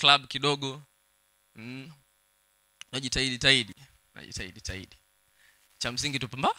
club kidogo. Mm. najitahidi tahidi. Najitahidi tahidi. Cha msingi tupamba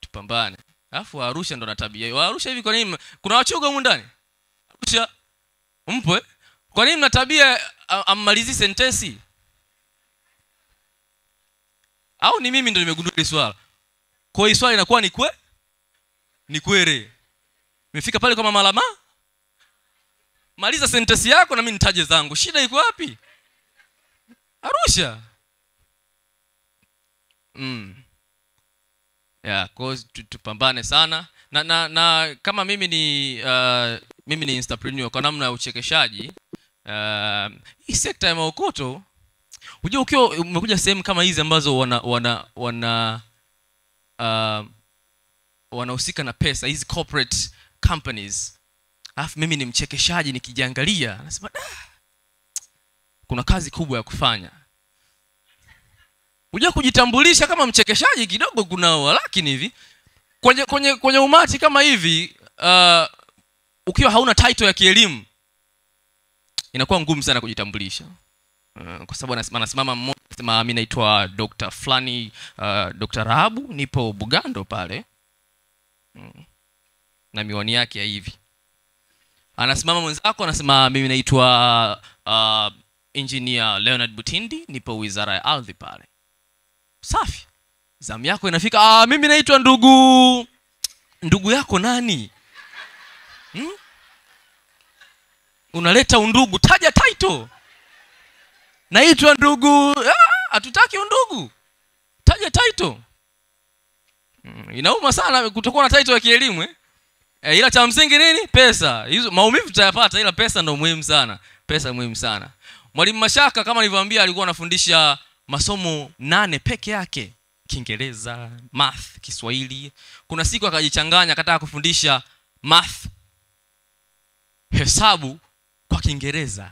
tupambane. Alafu waarusha ndo na tabia hiyo. Waarusha hivi kwa nini kuna wachoga humu ndani? Arusha mpo eh? kwa nini mna tabia ammalizi sentesi au ni mimi ndo nimegundua hili swala? Kwa hiyo swala inakuwa ni kwe ni kwere. Imefika pale kwa mama lama maliza sentesi yako na mi nitaje zangu. Shida iko wapi? Arusha. Mm. yeah, tupambane sana. Na, na, na kama mimi ni uh, mimi ni instapreneur kwa namna ya uchekeshaji uh, hii sekta ya maokoto hujua ukiwa umekuja sehemu kama hizi ambazo wana wana wana uh, wanahusika na pesa hizi corporate companies alafu mimi ni mchekeshaji nikijiangalia nasema "Da, kuna kazi kubwa ya kufanya. Hujua kujitambulisha kama mchekeshaji kidogo kuna walakini hivi. Kwenye kwenye kwenye umati kama hivi uh, ukiwa hauna title ya kielimu inakuwa ngumu sana kujitambulisha. Uh, kwa sababu anasimama mmoja anasema mi naitwa dr flani uh, dr rahabu nipo bugando pale. Mm. na miwani yake ya hivi anasimama mwenzako anasema mimi naitwa uh, engineer leonard butindi nipo wizara ya ardhi pale. Safi. Zamu yako inafika. Ah, mimi naitwa ndugu ndugu yako nani? Hmm? unaleta undugu. Taja title. Naitwa ndugu Ah, hatutaki undugu. Taja title. Hmm, inauma sana kutokuwa na title ya kielimu eh? E, ila cha msingi nini? Pesa. Hizo maumivu tutayapata ila pesa ndo muhimu sana. Pesa muhimu sana. Mwalimu mashaka kama nilivyoambia alikuwa anafundisha masomo nane peke yake. Kiingereza math kiswahili. Kuna siku akajichanganya akataka kufundisha math hesabu kwa kiingereza.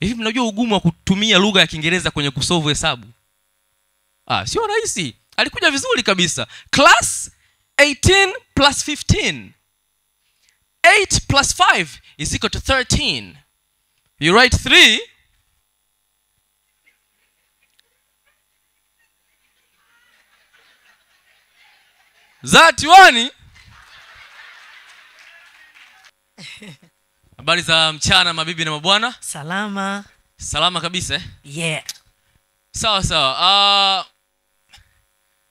Hivi mnajua ugumu wa kutumia lugha ya kiingereza kwenye kusovu hesabu? Ah, sio rahisi. Alikuja vizuri kabisa. Class 18 plus 15 8 plus 5 is equal to 13 you write 3 that one. Habari za mchana mabibi na mabwana. Salama. Salama kabisa eh? yeah. Sawa sawa. Uh,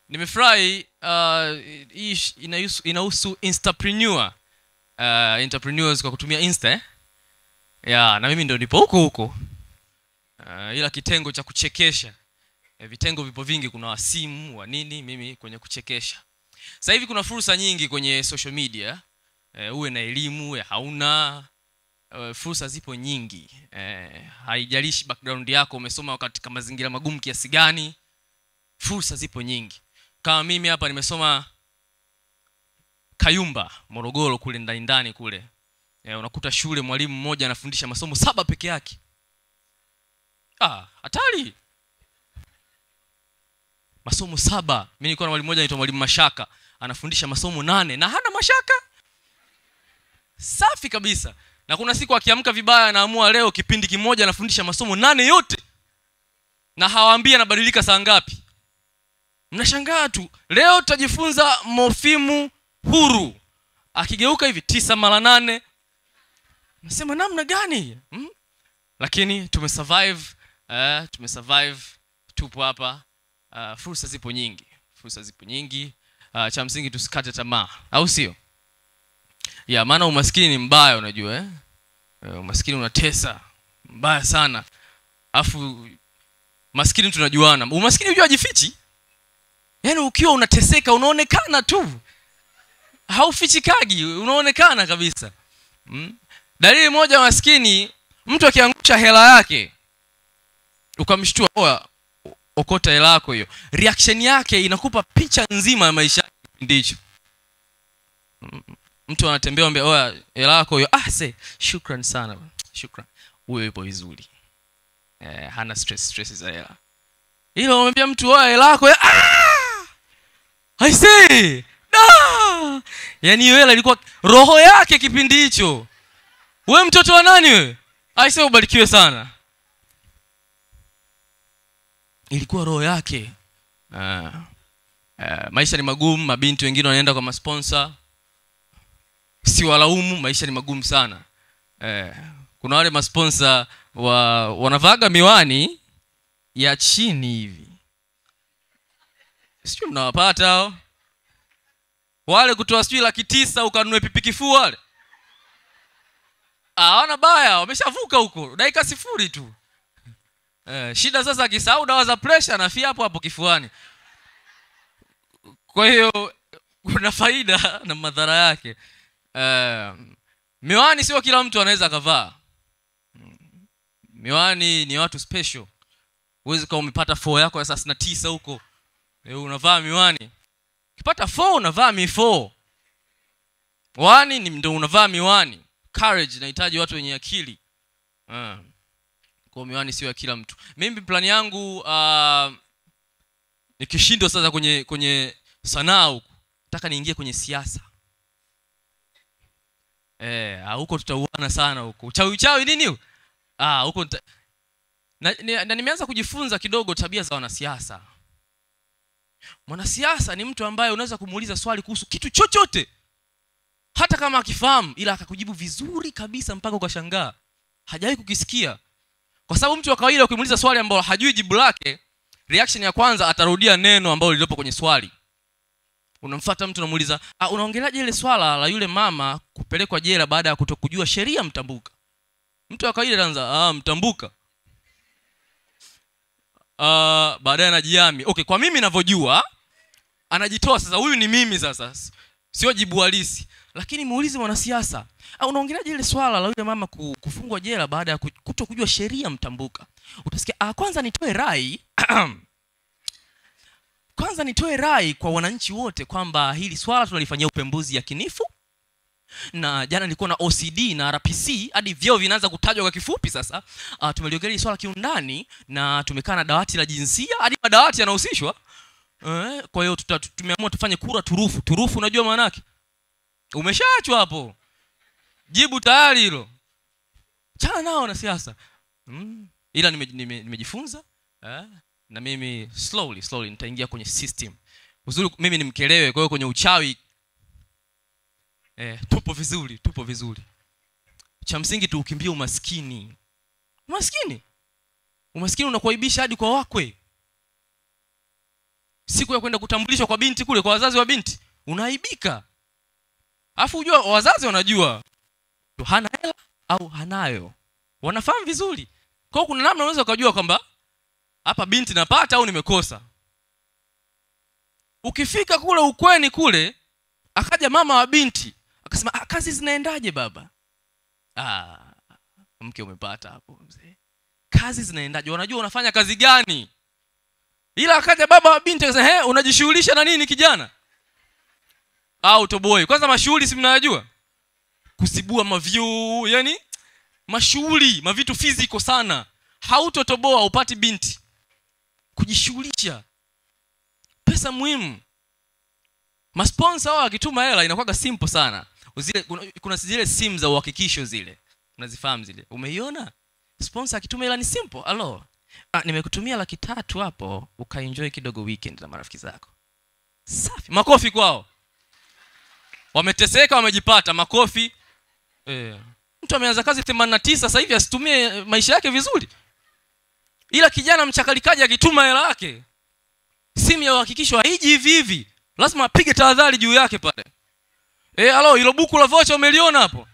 nimefurahi uh, hii inahusu, inahusu instapreneur uh, entrepreneurs kwa kutumia insta eh? ya na mimi ndo nipo huko huko uh, ila kitengo cha kuchekesha. Eh, vitengo vipo vingi kuna wasimu wa nini mimi kwenye kuchekesha. Sasa hivi kuna fursa nyingi kwenye social media. Eh, uwe na elimu hauna. E, fursa zipo nyingi. Eh, haijalishi background yako umesoma katika mazingira magumu kiasi gani. Fursa zipo nyingi kama mimi hapa nimesoma kayumba morogoro kule ndani ndani kule. E, unakuta shule mwalimu mmoja anafundisha masomo saba peke yake. Ah hatari. Masomo saba. Mi nilikuwa na mwalimu mmoja anaitwa mwalimu mashaka. Anafundisha masomo nane na hana mashaka. Safi kabisa. Na kuna siku akiamka vibaya anaamua leo kipindi kimoja anafundisha masomo nane yote. Na hawaambii anabadilika saa ngapi mnashangaa tu. Leo tutajifunza mofimu huru. Akigeuka hivi tisa mara nane. Nasema namna gani? Hmm? lakini tumesurvive uh, tumesurvive. Tupo hapa. Uh, fursa zipo nyingi. Fursa zipo nyingi. Uh, cha msingi tusikate tamaa. Au sio? Ya maana umaskini ni mbaya unajua eh? Umaskini unatesa. Mbaya sana. Afu maskini tunajuana. Umaskini hujua jifichi yaani ukiwa unateseka unaonekana tu. Haufichikagi unaonekana kabisa. Mm? dalili moja maskini mtu akiangusha hela yake ukamshtua oya okota hela yako hiyo. Reaction yake inakupa picha nzima ya maisha ndicho mtu anatembea mbele oya hela yako hiyo. Ah se shukran sana shukran. Huyo yupo vizuri. Eh, hana stress stress za hela. Ilo amwambia mtu oya hela yako ah Say da! Yaani hela ilikuwa roho yake kipindi hicho. We mtoto wa nani wewe? Aise ubarikiwe sana. Ilikuwa roho yake. Uh, maisha ni magumu mabinti wengine wanaenda kwa masponsa si walaumu maisha ni magumu sana. Uh, kuna wale masponsa wa wanavaaga miwani ya chini hivi sijui mnawapata hao. Wale kutoa sijui laki tisa ukanunue pipikifuu wale. Hawana baya wameshavuka huko. Dakika sifuri tu. Eh, shida sasa akisahau dawa za presha anafia hapo hapo kifuani. Kwa hiyo kuna faida na madhara yake. Eh, miwani sio kila mtu anaweza akavaa. Miwani ni watu special. Huwezi kawa umepata fo yako ya thelathini na tisa huko e, unavaa miwani. Ukipata fo unavaa mifo wani ni ndo unavaa miwani. Courage inahitaji watu wenye akili. Uh. kwa miwani sio ya kila mtu. Mimi plani yangu uh, nikishindwa sasa kwenye kwenye sanaa huku nataka niingie kwenye siasa. Eh, ah, huko tutauana sana huko. Uchawi uchawi nini ah, huko na, na, na nimeanza kujifunza kidogo tabia za wanasiasa mwanasiasa ni mtu ambaye unaweza kumuuliza swali kuhusu kitu chochote hata kama akifahamu ila akakujibu vizuri kabisa mpaka ukashangaa. Hajawahi kukisikia. Kwa sababu mtu wa kawaida ukimuuliza swali ambalo hajui jibu lake reaction ya kwanza atarudia neno ambalo lililopo kwenye swali. Unamfata mtu unamuuliza ah, unaongeleaje ile swala la yule mama kupelekwa jela baada ya kutokujua sheria mtambuka? Mtu wa kawaida anaanza ah, mtambuka uh, baadaye anajiami okay kwa mimi navyojua anajitoa sasa. Huyu ni mimi sasa. Sio jibu halisi. Lakini muulize mwanasiasa. Ah, unaongeleaje ile swala la yule mama kufungwa jela baada ya kuto kujua sheria mtambuka? Utasikia ah, kwanza nitoe rai kwanza nitoe rai kwa wananchi wote kwamba hili swala tunalifanyia upembuzi yakinifu na jana nilikuwa na ocd na rpc hadi vyeo vinaanza kutajwa kwa kifupi sasa. Uh, tumeliongelea hili swala kiundani na tumekaa na dawati la jinsia hadi madawati yanahusishwa. Eh, kwa hiyo tumeamua tufanye kura turufu. Turufu unajua maana yake umeshaachwa hapo. Jibu tayari hilo. Chana nao wanasiasa. Mm. ila nimejifunza nime, nime eh, na mimi slowly slowly nitaingia kwenye system. Uzuri mimi ni mkelewe kwa hiyo kwenye uchawi eh, tupo vizuri tupo vizuri. Cha msingi tuukimbie umaskini. Umaskini? Umaskini unakuaibisha hadi kwa wakwe. Siku ya kwenda kutambulishwa kwa binti kule kwa wazazi wa binti unaaibika. Alafu ujua wazazi wanajua tu hana hela au hanayo. Wanafahamu vizuri. Kwao kuna namna unaweza ukajua kwamba hapa binti napata au nimekosa. Ukifika kule ukweni kule akaja mama wa binti akasema ah, kazi zinaendaje baba? Ah, mke umepata hapo mzee. Kazi zinaendaje? Wanajua unafanya kazi gani? Ila akaja baba wa binti akasema he unajishughulisha na nini kijana? Au toboi kwanza mashughuli si mnayajua? Kusibua mavyuu yani mashughuli mavitu fiziko sana. Hautotoboa upati binti. Kujishughulisha. Pesa muhimu. Masponsa wao wakituma hela inakuwaga simple sana zile kuna, kuna zile simu za uhakikisho zile. Unazifahamu zile. Umeiona? Sponsor akituma hela ni simple. Alo. Ah, nimekutumia laki tatu hapo ukaenjoy kidogo weekend na marafiki zako. Safi. Makofi kwao. Wameteseka wamejipata. Makofi. Eh. mtu ameanza kazi 89 sasa hivi asitumie maisha yake vizuri. Ila kijana mchakalikaji akituma hela yake simu ya uhakikisho haiji hivi hivi. Lazima apige tahadhari juu yake pale e, alo hilo buku la vocha umeliona hapo?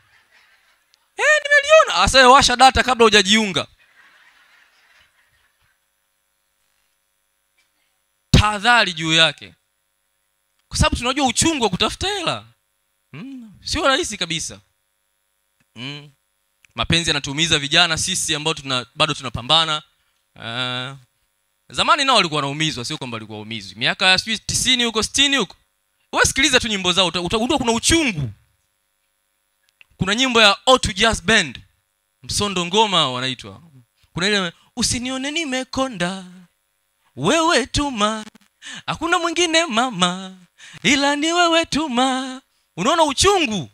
Eh nimeliona. Asa washa data kabla hujajiunga. Tahadhari juu yake. Kwa sababu tunajua uchungu wa kutafuta hela. Mm, sio rahisi kabisa. Mm. mapenzi yanatuumiza vijana sisi ambao tuna bado tunapambana. Uh, zamani nao walikuwa wanaumizwa sio kwamba walikuwa waumizwi. Miaka ya sijui tisini huko sitini huko wewe sikiliza tu nyimbo zao utagundua kuna uchungu. Kuna nyimbo ya to Jazz Band. Msondo ngoma wanaitwa. Kuna ile usinione nimekonda wewe tuma hakuna mwingine mama ila ni wewe tuma. Unaona uchungu?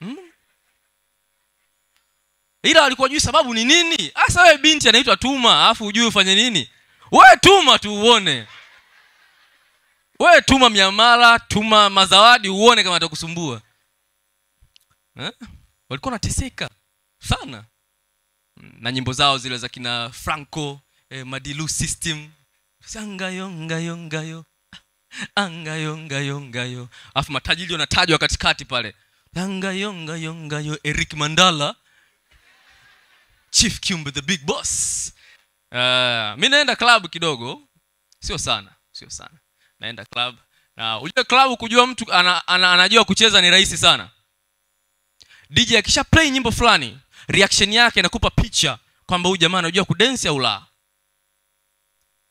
Hmm? ila alikuwa jui sababu ni nini. Hasa wewe binti anaitwa tuma alafu ujui ufanye nini. Wewe tuma tu uone wewe tuma miamala tuma mazawadi uone kama atakusumbua. Eh? walikuwa wanateseka sana. Na nyimbo zao zile za kina franco eh, madilu system. Sangayo angayongayongayo ngayo angayo ngayo ngayo alafu matajili wanatajwa katikati pale. Angayongayongayo ngayo ngayo eric mandala. Chief Kimbe the big boss. Uh, mi naenda klabu kidogo. Sio sana sio sana naenda club. Na ujue club kujua mtu ana, ana, anajua kucheza ni rahisi sana. Dj akisha play nyimbo fulani reaction yake inakupa picha kwamba huyu jamaa anajua kudensi au la.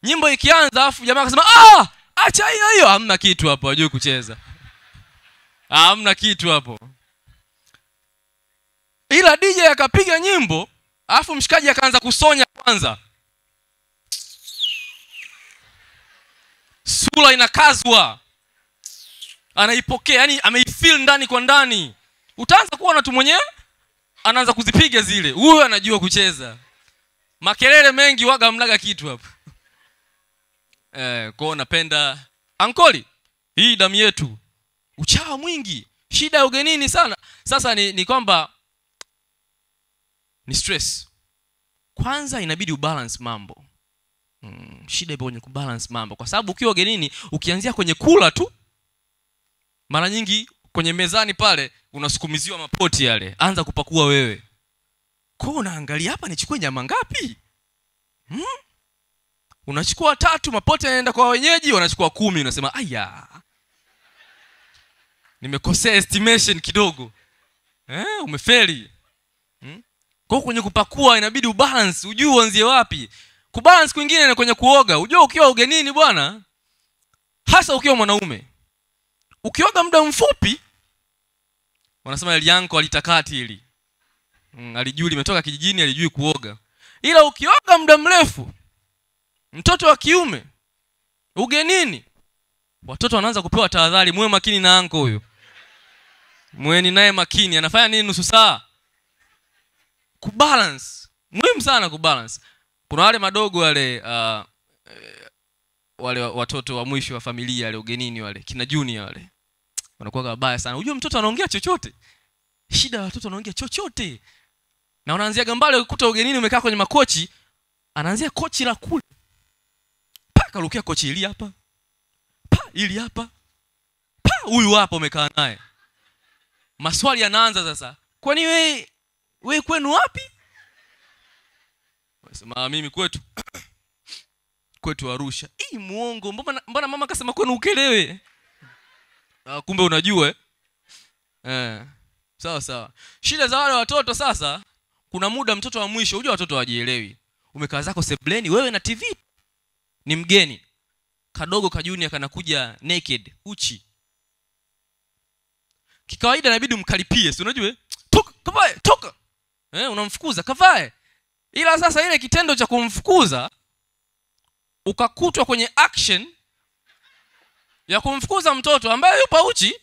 Nyimbo ikianza afu jamaa akasema ah acha hiyo hiyo. Hamna kitu hapo ajui kucheza. Hamna kitu hapo. Ila dj akapiga nyimbo alafu mshikaji akaanza kusonya kwanza sura inakazwa. Anaipokea yani ameifil ndani kwa ndani. Utaanza kuona tu mwenyewe anaanza kuzipiga zile. Huyo anajua kucheza. Makelele mengi waga mlaga kitu hapo. Eh, kwao napenda. Ankoli hii damu yetu. Uchawa mwingi. Shida ya ugenini sana. Sasa ni, ni kwamba ni stress. Kwanza inabidi ubalance mambo hmm, shida ipo kwenye kubalance mambo. Kwa sababu ukiwa ugenini ukianzia kwenye kula tu mara nyingi kwenye mezani pale unasukumiziwa mapoti yale. Anza kupakua wewe. Ko unaangalia hapa nichukue nyama ngapi? Hmm? unachukua tatu mapoti yanaenda kwa wenyeji wanachukua kumi unasema aya. Nimekosea estimation kidogo. Eh, umefeli. Hmm? kwao kwenye kupakua inabidi ubalance. Ujui uanzie wapi kubalance kwingine ni kwenye kuoga. Ujua ukiwa ugenini bwana hasa ukiwa mwanaume. Ukioga muda mfupi wanasema elianko alitakati ili mm, alijui limetoka kijijini alijui kuoga. Ila ukioga muda mrefu mtoto wa kiume ugenini watoto wanaanza kupewa tahadhari muwe makini na anko huyo. Mweni naye makini. Anafanya nini nusu saa? Kubalance. Muhimu sana kubalance kuna wale madogo wale uh, wale watoto wa mwisho wa familia wale ugenini wale kina junior wale. Wanakuwa wabaya sana. Unajua mtoto anaongea chochote. Shida ya watoto wanaongea chochote. Na unaanziaga mbali ukuta ugenini umekaa kwenye makochi anaanzia kochi la kule. Paka rukia kochi ili hapa. Pa ili hapa. Pa huyu hapa umekaa naye. Maswali yanaanza sasa. Kwani we we kwenu wapi sema mimi kwetu kwetu arusha. Ii, muongo mbona, mama akasema kwenu ukelewe? Ah, kumbe unajua eh? eh. sawa sawa. Shida za wale watoto sasa kuna muda mtoto wa mwisho hujua watoto wajielewi. umekaa zako sebleni wewe na tv ni mgeni. Kadogo kajunia kanakuja naked uchi. Kikawaida inabidi umkaripie si unajua? Toka kavae toka. Eh, unamfukuza kavae ila sasa ile kitendo cha kumfukuza ukakutwa kwenye action ya kumfukuza mtoto ambaye yupo uchi.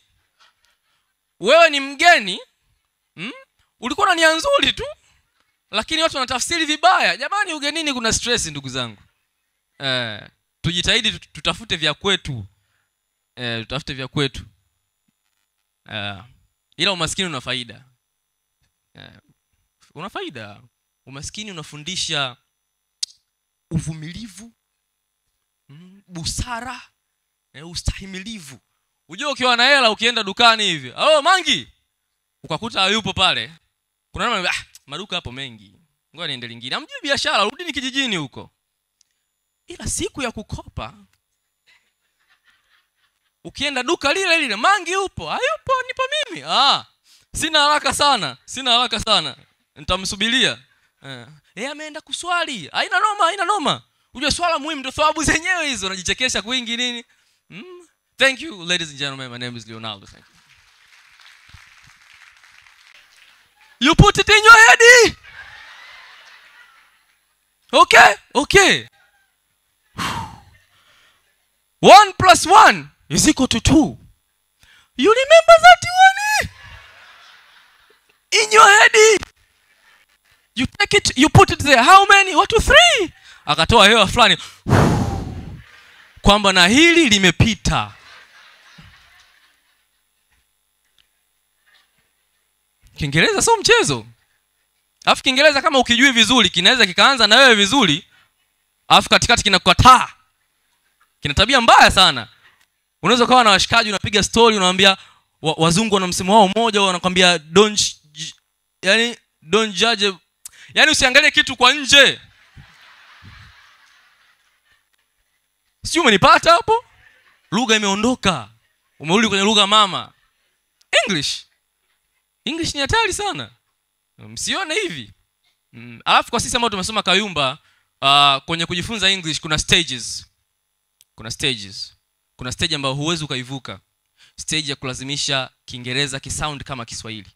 Wewe ni mgeni hmm? ulikuwa na nia nzuri tu lakini watu wanatafsiri vibaya. Jamani ugenini kuna stress ndugu zangu. Eh, tujitahidi tutafute vya kwetu. Eh, tutafute vya kwetu. Eh, ila umaskini una faida. Eh, una faida umaskini unafundisha uvumilivu mm, busara ustahimilivu. Ujua ukiwa na hela ukienda dukani hivi oh mangi! Ukakuta hayupo pale. Kuna nama, ah, maduka hapo mengi. Ngoja niende lingine. Amjui biashara rudini kijijini huko. Ila siku ya kukopa ukienda duka lile lile mangi upo hayupo nipo mimi. Ah, sina haraka sana sina haraka sana. Nitamsubiria eh, eh ameenda kuswali. Haina noma haina noma. Ujue swala muhimu ndio thawabu zenyewe hizo. Unajichekesha kwingi nini? Mm? thank you ladies and gentlemen. My name is leonardo. Thank you. You put it in your head. Okay okay. One plus one is equal to two. You remember that one? In your head you take it you put it there. How many? Watu three. Akatoa hewa fulani. Kwamba na hili limepita. Kiingereza sio mchezo. Alafu kiingereza kama ukijui vizuri kinaweza kikaanza na wewe vizuri alafu katikati kinakukataa. Kina tabia mbaya sana. Unaweza ukawa na washikaji unapiga story unawambia wa, wazungu wana msemo wao mmoja wanakwambia don't yani don't judge yani usiangalie kitu kwa nje. Sijui umenipata hapo? Lugha imeondoka. Umerudi kwenye lugha mama. English. English ni hatari sana. Msione hivi. Mm. alafu kwa sisi ambao tumesoma kayumba uh, kwenye kujifunza english kuna stages. Kuna stages. Kuna stage ambayo huwezi ukaivuka. Stage ya kulazimisha kiingereza kisound kama kiswahili.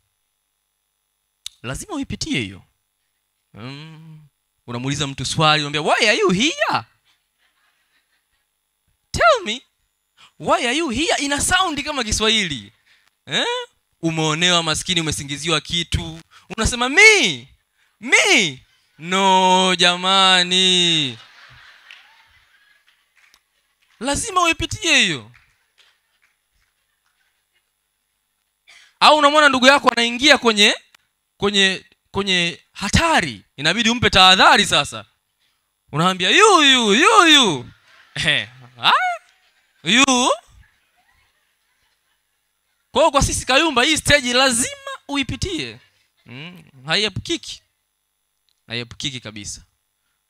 Lazima uipitie hiyo mm. unamuuliza mtu swali unamwambia why are you here? Tell me why are you here? Ina sound kama kiswahili. Eh? umeonewa maskini umesingiziwa kitu. Unasema mi mi no jamani. Lazima uipitie hiyo. Au unamwona ndugu yako anaingia kwenye kwenye kwenye hatari. Inabidi umpe tahadhari sasa. Unaambia yu yu yu yu. Ah, yu. Kwa kwa sisi kayumba hii stage lazima uipitie. Mm, haiepukiki. Haiepukiki kabisa.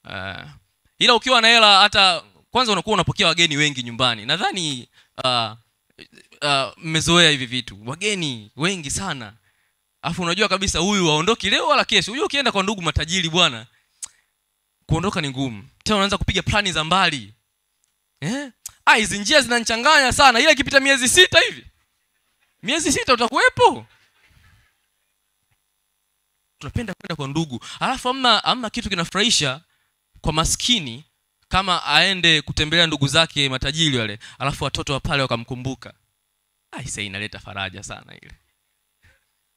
Uh, ila ukiwa na hela hata kwanza unakuwa unapokea wageni wengi nyumbani. Nadhani uh, uh, mmezoea hivi vitu. Wageni wengi sana alafu unajua kabisa huyu waondoki leo wala kesho. Huyu ukienda kwa ndugu matajiri bwana kuondoka ni ngumu. Tena unaanza kupiga plani za mbali. Eh? ah, hizi njia zinanchanganya sana. Ile ikipita miezi sita hivi. Miezi sita utakuwepo. Tunapenda kwenda kwa ndugu. Alafu ama, ama kitu kinafurahisha kwa maskini kama aende kutembelea ndugu zake matajiri wale. Alafu watoto wa pale wakamkumbuka. Aise inaleta faraja sana ile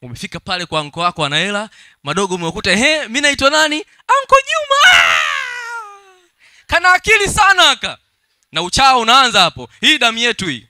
umefika pale kwa anko wako ana hela madogo umekuta he mi naitwa nani? Anko juma. Ah! kana akili sana aka. Na uchao unaanza hapo. Hii damu yetu hii